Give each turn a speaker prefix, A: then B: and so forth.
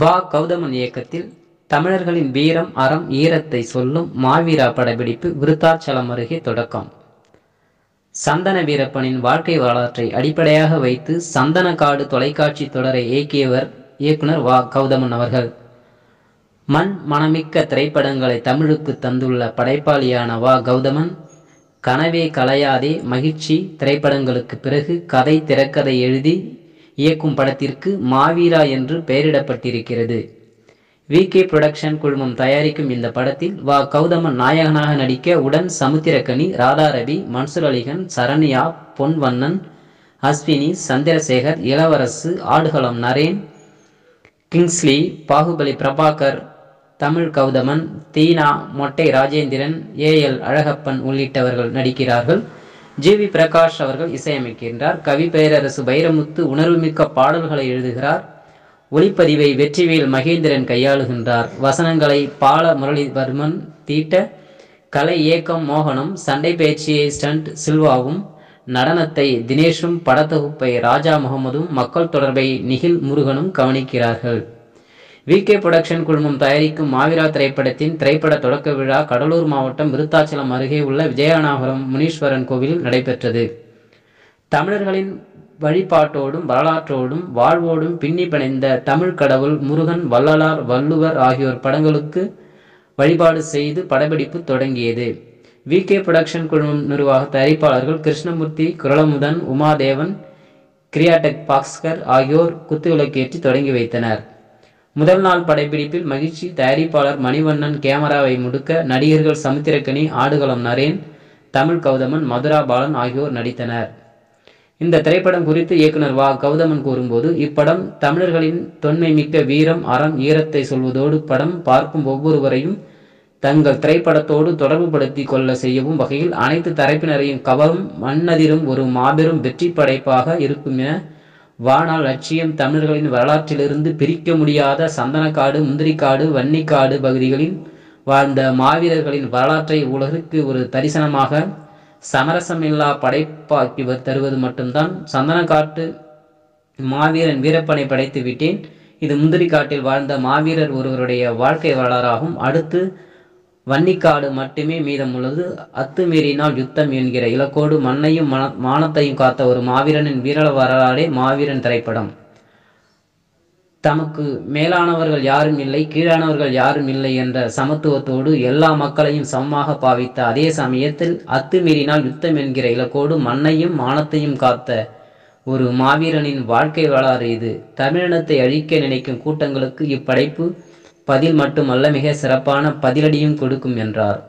A: வா கௌதமன் இயக்கத்தில் தமிழர்களின் வீரம் அறம் ஈரத்தை சொல்லும் மாவீரா படப்பிடிப்பு விருத்தாச்சலம் அருகே தொடக்கம். சந்தன வீரப்பனின் வாழ்க்கை வரலாற்றை அடிப்படையாக வைத்து சந்தனக்காடு தொலைக்காட்சி தொடரை இயக்கியவர் இயக்குனர் வா கௌதமன் அவர்கள். மண் மணமிக்க திரைப்படங்களை தமிழுக்கு தந்துள்ள படைப்பாளியான வா கௌதமன் கனவே கலையாதே மகிழ்ச்சி திரைப்படங்களுக்கு பிறகு கதை திரைக்கதை எழுதி இயக்கும் படத்திற்கு மாவீரா என்று பெயரிடப்பட்டிருக்கிறது. வி. கே. புரொடக்ஷன் குழுமம் தயாரிக்கும் இந்த படத்தில் வா. கௌதமன் நாயகனாக நடிக்க உடன் Samuthirakani Radharavi Mansoor Alikhan Saranya Ponvannan Ashwini Chandrasekhar Ilavarasu Aadukalam Naren Kingsley Baahubali Prabhakar Tamil Gauthaman Dheena Mottai Rajendran A L Alagappan உள்ளிட்டவர்கள் நடிக்கிறார்கள். ஜி வி பிரகாஷ் அவர்கள் இசையமைக்கின்றார். கவி பேரரசு பைரமுத்து உணர்வுமிக்க பாடல்களை எழுதுகிறார். ஒளிப்பதிவை வெற்றிவேல் மகேந்திரன் கையாளுகின்றார். வசனங்களை பால முரளிவர்மன் தீட்ட கலை இயக்கம் மோகனும் சண்டை பயிற்சியை ஸ்டண்ட் சில்வாவும் நடனத்தை தினேஷும் படத்தொகுப்பை ராஜா முகமதும் மக்கள் தொடர்பை நிகில் முருகனும் கவனிக்கிறார்கள். வி கே புரொடக்ஷன் குழுமம் தயாரிக்கும் மாவீரா திரைப்படத்தின் திரைப்பட தொடக்க விழா கடலூர் மாவட்டம் விருத்தாச்சலம் அருகே உள்ள விஜயநாகரம் முனீஸ்வரன் கோவிலில் நடைபெற்றது. தமிழர்களின் வழிபாட்டோடும் வரலாற்றோடும் வாழ்வோடும் பின்னி பிணைந்த தமிழ் கடவுள் முருகன் வள்ளலார் வள்ளுவர் ஆகியோர் படங்களுக்கு வழிபாடு செய்து படப்பிடிப்பு தொடங்கியது. வி கே புரொடக்ஷன் குழுமம் நிர்வாக தயாரிப்பாளர்கள் கிருஷ்ணமூர்த்தி குரலமுதன் உமாதேவன் கிரியாடெக் பாஸ்கர் ஆகியோர் குத்துவிளக்கேற்றி தொடங்கி வைத்தனர். முதல் நாள் படப்பிடிப்பில் மகிழ்ச்சி தயாரிப்பாளர் மணிவண்ணன் கேமராவை முடுக்க நடிகர்கள் சமுத்திரக்கனி ஆடுகளம் நரேன் தமிழ் கௌதமன் மதுரா பாலன் ஆகியோர் நடித்தனர். இந்த திரைப்படம் குறித்து இயக்குனர் வா. கௌதமன் கூறும்போது இப்படம் தமிழர்களின் தொன்மை மிக்க வீரம் அறம் ஈரத்தை சொல்வதோடு படம் பார்க்கும் ஒவ்வொருவரையும் தங்கள் திரைப்படத்தோடு தொடர்புபடுத்திக் கொள்ள செய்யவும் வகையில் அனைத்து தரப்பினரையும் கவரும் மண்ணதிரும் ஒரு மாபெரும் வெற்றி படைப்பாக இருக்கும் என வானால் லட்சியம் தமிழர்களின் வரலாற்றிலிருந்து பிரிக்க முடியாத சந்தனக்காடு முந்திரிக்காடு வன்னிக்காடு பகுதிகளில் வாழ்ந்த மாவீரர்களின் வரலாற்றை உலகிற்கு ஒரு தரிசனமாக சமரசமில்லா படைப்பாக்கி தருவது மட்டும்தான். சந்தனக்காட்டு மாவீரன் வீரப்பனை படைத்து விட்டேன். இது முந்திரிக்காட்டில் வாழ்ந்த மாவீரர் ஒருவருடைய வாழ்க்கை வரலாறாகும். அடுத்து வன்னிக்காடு மட்டுமே மீதமுள்ளது. அத்துமீறினால் யுத்தம் என்கிற இலக்கோடு மண்ணையும் மன மானத்தையும் காத்த ஒரு மாவீரனின் வீரல வரலாறே மாவீரன் திரைப்படம். தமக்கு மேலானவர்கள் யாரும் இல்லை கீழானவர்கள் யாரும் இல்லை என்ற சமத்துவத்தோடு எல்லா மக்களையும் சமமாக பாவித்த அதே சமயத்தில் அத்துமீறினால் யுத்தம் என்கிற இலக்கோடு மண்ணையும் மானத்தையும் காத்த ஒரு மாவீரனின் வாழ்க்கை வரலாறு இது. தமிழினத்தை அழிக்க நினைக்கும் கூட்டங்களுக்கு இப்படைப்பு பதில் மட்டுமல்ல மிக சிறப்பான பதிலடியும் கொடுக்கும் என்றார்.